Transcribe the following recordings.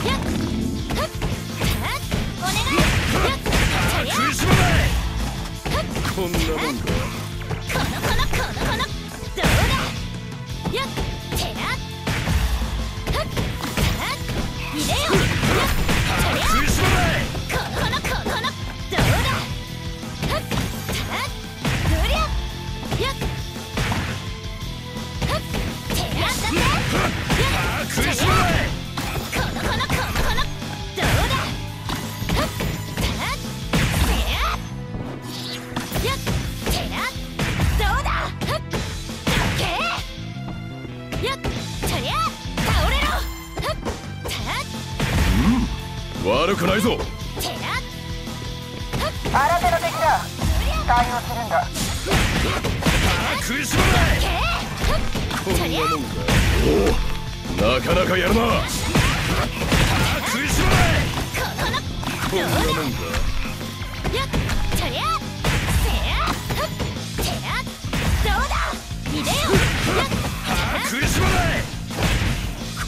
このこのこのこのどうだよっ。てなくないぞ。新手の敵だ対応するんだ。食いしばれこんなもんかおおなかなかやるな。食いしばれこんなもんかやっとりゃせやふってやどうだいでよやっ食い。しばれ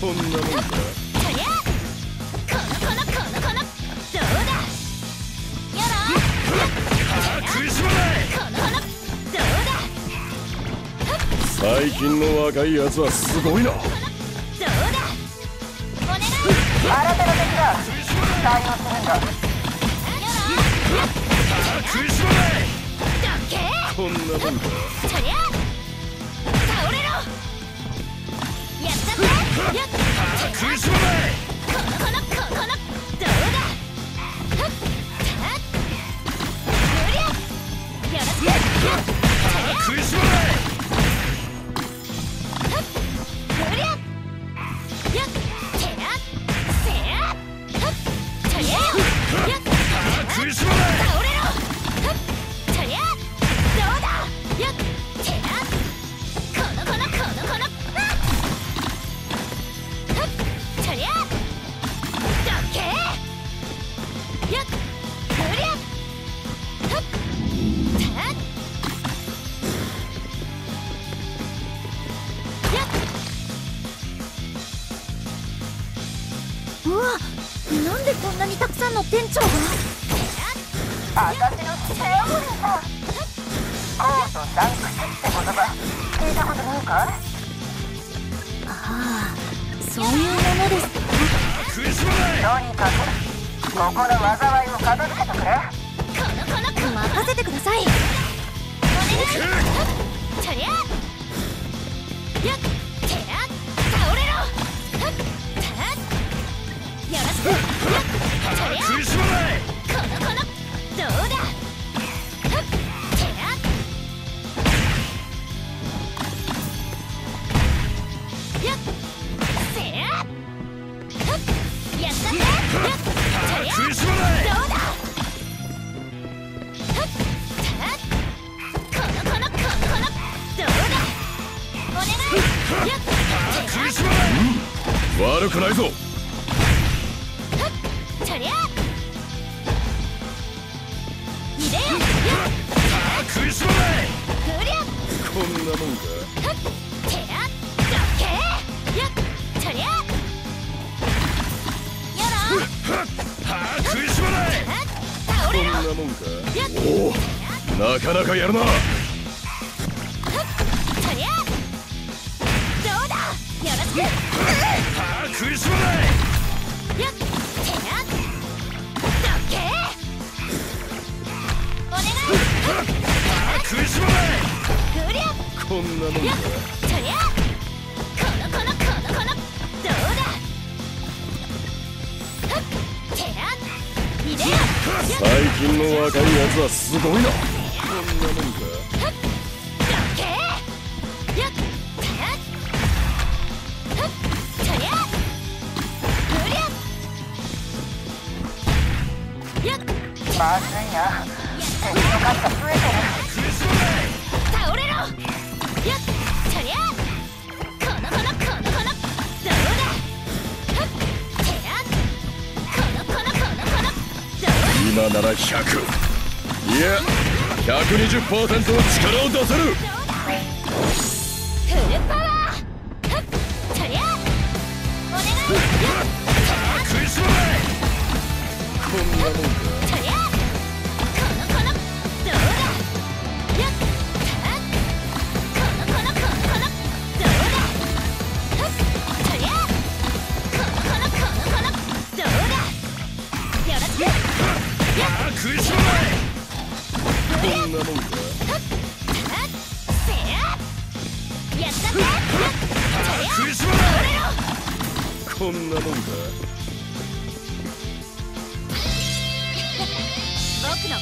こんなもんか最近の若いやつはすごいな。だどうだ？お願い。新手の敵だ。対応するんだ。こんなもんかとりゃ倒れろ。やったぜ。やっ食いしばれでこんなにたくさんの店長が？私のセオリーだコートサンクスって言葉聞いたことないか？ああそういうものですとにかくここの災いを片付けてくれ。このこのこ任せてください。お願い悪くないぞ。とりゃいでよやっ食いしばれ。ふりゃこんなもんかなもんかやっおおなかなかやるな。やっこんなもんやっかとりゃ最近の若いやつはすごいな。こんなもんかまずいな敵の数が増えてる。倒れろ。やっ今なら100いや120%の力を出せる。フルパワー。ふっとりゃお願い。やっ食いしばれ。こんなもん食いしばれこんなもんかせややったぜ。やっとりゃ食いしばれ倒れろこんなもんか僕の